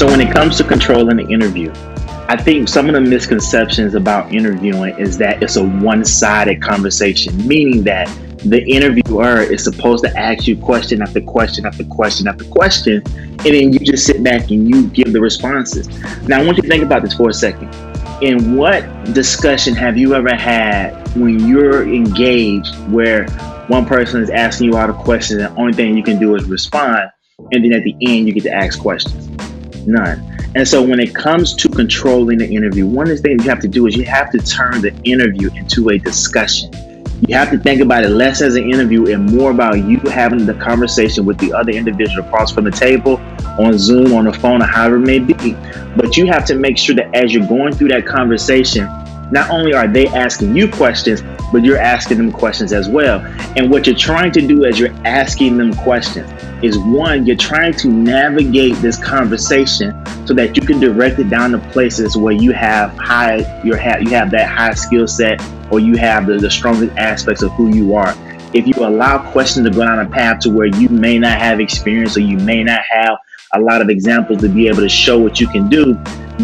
So when it comes to controlling the interview, I think some of the misconceptions about interviewing is that it's a one-sided conversation, meaning that the interviewer is supposed to ask you question after question after question after question, and then you just sit back and you give the responses. Now, I want you to think about this for a second. In what discussion have you ever had when you're engaged where one person is asking you all the questions and the only thing you can do is respond, and then at the end you get to ask questions? None. And so when it comes to controlling the interview, one of the things you have to do is you have to turn the interview into a discussion you have to think about it less as an interview and more about you having the conversation with the other individual across from the table, on Zoom, on the phone, or however it may be. But you have to make sure that as you're going through that conversation, not only are they asking you questions, but you're asking them questions as well. And what you're trying to do as you're asking them questions is one, you're trying to navigate this conversation so that you can direct it down to places where you have high, you have you have that high skill set or you have the, the strongest aspects of who you are. If you allow questions to go down a path to where you may not have experience or you may not have a lot of examples to be able to show what you can do,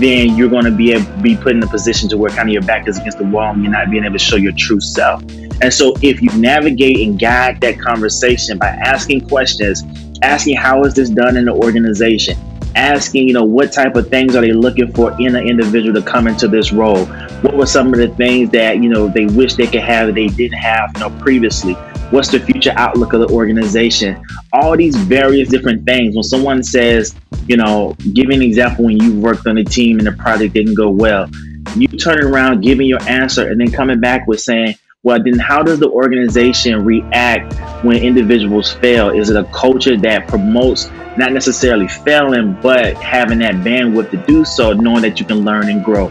then you're going to be able, be put in a position to where kind of your back is against the wall and you're not being able to show your true self. And so, if you navigate and guide that conversation by asking questions, asking how is this done in the organization, asking, you know, what type of things are they looking for in an individual to come into this role? What were some of the things that, you know, they wish they could have that they didn't have, you know, previously? What's the future outlook of the organization? All these various different things. When someone says, you know, give me an example when you worked on a team and the project didn't go well, you turn around, giving your answer, and then coming back with saying, well, then how does the organization react when individuals fail? Is it a culture that promotes not necessarily failing, but having that bandwidth to do so, knowing that you can learn and grow?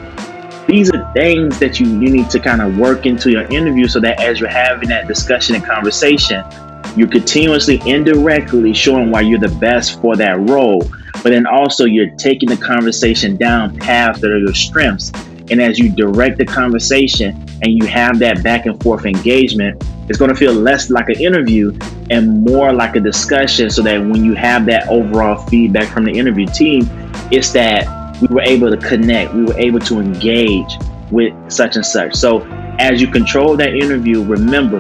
These are things that you, you need to kind of work into your interview so that as you're having that discussion and conversation, you're continuously indirectly showing why you're the best for that role. But then also you're taking the conversation down paths that are your strengths and as you direct the conversation and you have that back and forth engagement, it's going to feel less like an interview and more like a discussion so that when you have that overall feedback from the interview team, it's that we were able to connect, we were able to engage with such and such. So as you control that interview, remember,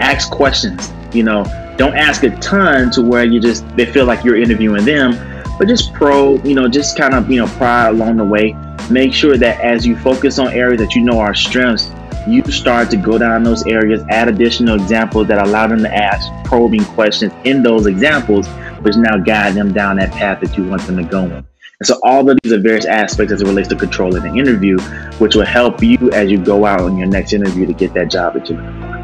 ask questions. You know, don't ask a ton to where you just they feel like you're interviewing them, but just probe, you know, just kind of, you know, pry along the way make sure that as you focus on areas that you know are strengths, you start to go down those areas, add additional examples that allow them to ask probing questions in those examples, which now guide them down that path that you want them to go in. And so all of these are various aspects as it relates to controlling the interview, which will help you as you go out on your next interview to get that job that you're looking for.